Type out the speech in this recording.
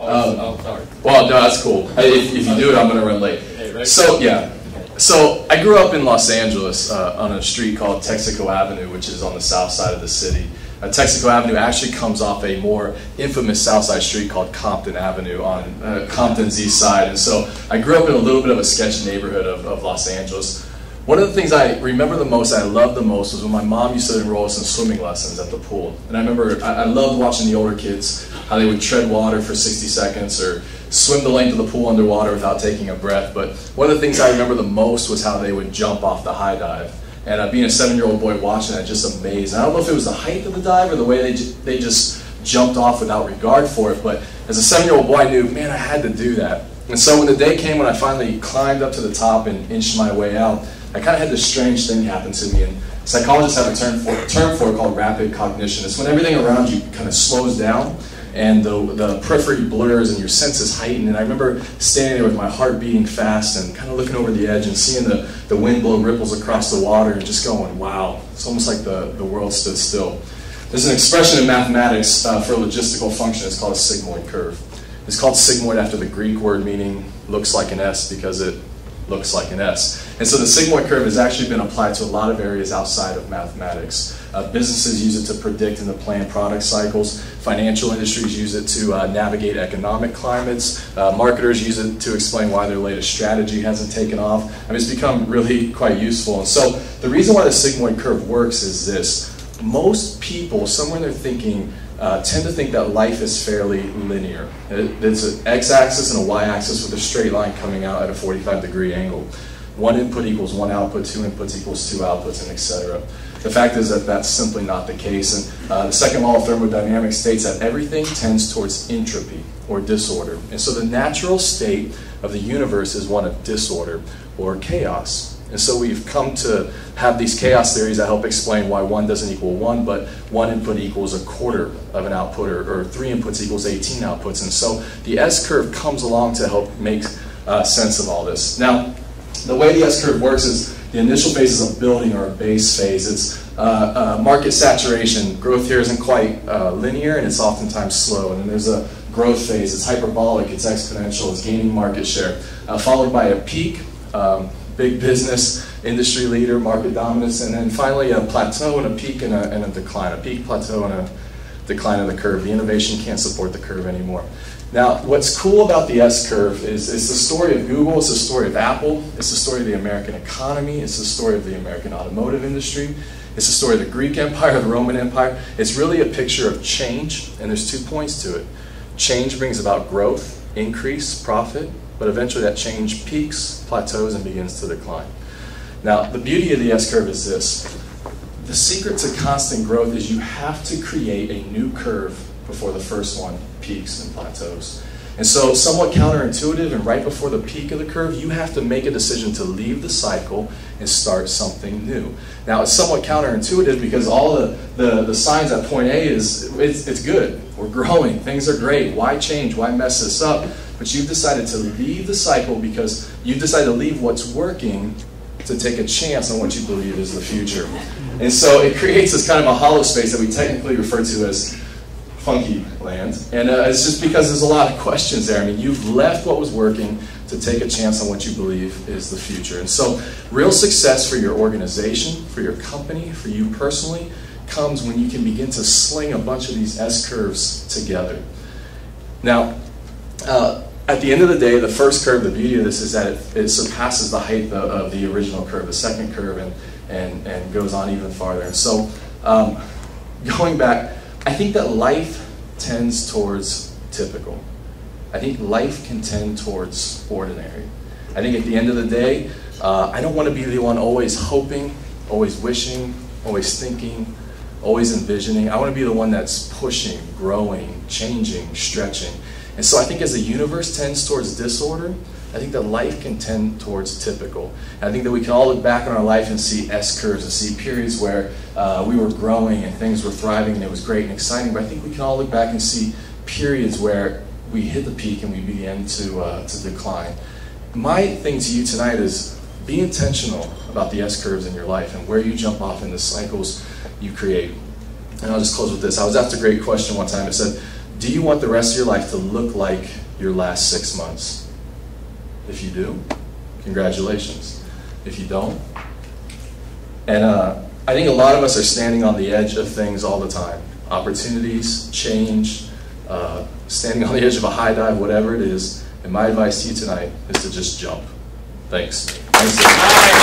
Oh, Um, oh, sorry. Well, no, that's cool. If, if you do it, I'm gonna run late. Hey, right? So yeah, so I grew up in Los Angeles uh, on a street called Texaco Avenue, which is on the south side of the city. Uh, Texaco Avenue actually comes off a more infamous south side street called Compton Avenue on uh, Compton's east side. And so I grew up in a little bit of a sketchy neighborhood of, of Los Angeles. One of the things I remember the most, I loved the most, was when my mom used to enroll us in swimming lessons at the pool. And I remember I, I loved watching the older kids, how they would tread water for 60 seconds or swim the length of the pool underwater without taking a breath. But one of the things I remember the most was how they would jump off the high dive. And uh, being a seven-year-old boy watching that, just amazed. And I don't know if it was the height of the dive or the way they, they just jumped off without regard for it. But as a seven-year-old boy, I knew, man, I had to do that. And so when the day came when I finally climbed up to the top and inched my way out, I kind of had this strange thing happen to me. And psychologists have a term for, term for it called rapid cognition. It's when everything around you kind of slows down and the, the periphery blurs and your senses heighten. And I remember standing there with my heart beating fast and kind of looking over the edge and seeing the, the wind blow ripples across the water and just going, wow, it's almost like the, the world stood still. There's an expression in mathematics uh, for a logistical function. It's called a sigmoid curve. It's called sigmoid after the Greek word meaning looks like an S because it looks like an S. And so the sigmoid curve has actually been applied to a lot of areas outside of mathematics. Uh, businesses use it to predict and to plan product cycles. Financial industries use it to uh, navigate economic climates. Uh, marketers use it to explain why their latest strategy hasn't taken off. I mean, it's become really quite useful. And so the reason why the sigmoid curve works is this. Most people, somewhere their thinking, uh, tend to think that life is fairly linear. It, it's an x-axis and a y-axis with a straight line coming out at a 45 degree angle. One input equals one output, two inputs equals two outputs, and etc. The fact is that that's simply not the case. And uh, the second law of thermodynamics states that everything tends towards entropy or disorder. And so the natural state of the universe is one of disorder or chaos. And so we've come to have these chaos theories that help explain why one doesn't equal one, but one input equals a quarter of an output, or, or three inputs equals 18 outputs. And so the S curve comes along to help make uh, sense of all this. Now, the way the S curve works is the initial phase is a building or a base phase. It's uh, uh, market saturation. Growth here isn't quite uh, linear and it's oftentimes slow. And then there's a growth phase. It's hyperbolic, it's exponential, it's gaining market share. Uh, followed by a peak, um, big business, industry leader, market dominance, and then finally a plateau and a peak and a, and a decline. A peak, plateau, and a decline of the curve. The innovation can't support the curve anymore. Now, what's cool about the S curve is it's the story of Google, it's the story of Apple, it's the story of the American economy, it's the story of the American automotive industry, it's the story of the Greek Empire, the Roman Empire. It's really a picture of change, and there's two points to it. Change brings about growth, increase, profit, but eventually that change peaks, plateaus, and begins to decline. Now, the beauty of the S curve is this. The secret to constant growth is you have to create a new curve before the first one peaks and plateaus. And so, somewhat counterintuitive, and right before the peak of the curve, you have to make a decision to leave the cycle and start something new. Now, it's somewhat counterintuitive because all the, the, the signs at point A is it's, it's good, we're growing, things are great, why change, why mess this up? But you've decided to leave the cycle because you've decided to leave what's working to take a chance on what you believe is the future. And so it creates this kind of a hollow space that we technically refer to as funky land. And uh, it's just because there's a lot of questions there. I mean, you've left what was working to take a chance on what you believe is the future. And so, real success for your organization, for your company, for you personally, comes when you can begin to sling a bunch of these S curves together. Now, uh, at the end of the day, the first curve, the beauty of this is that it, it surpasses the height of, of, the original curve, the second curve, and, and, and goes on even farther. And so, um, going back, I think that life tends towards typical. I think life can tend towards ordinary. I think at the end of the day, uh, I don't want to be the one always hoping, always wishing, always thinking, always envisioning. I want to be the one that's pushing, growing, changing, stretching. And so I think as the universe tends towards disorder, I think that life can tend towards typical. And I think that we can all look back on our life and see S curves and see periods where uh, we were growing and things were thriving and it was great and exciting. But I think we can all look back and see periods where we hit the peak and we began to, uh, to decline. My thing to you tonight is be intentional about the S curves in your life and where you jump off in the cycles you create. And I'll just close with this. I was asked a great question one time. It said, Do you want the rest of your life to look like your last six months? If you do, congratulations. If you don't, and uh, I think a lot of us are standing on the edge of things all the time. Opportunities, change, uh, standing on the edge of a high dive, whatever it is. And my advice to you tonight is to just jump. Thanks. Thanks.